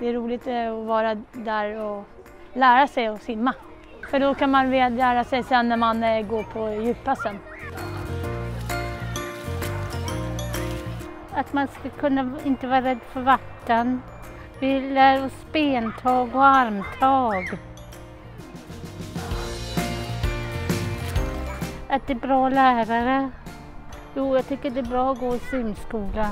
Det är roligt eh, att vara där och lära sig att simma. För då kan man lära sig sen när man eh, går på djuppassen. Att man ska kunna inte vara rädd för vatten. Vi lär oss bentag och armtag. Att det är bra lärare. Jo, jag tycker det är bra att gå i simskola.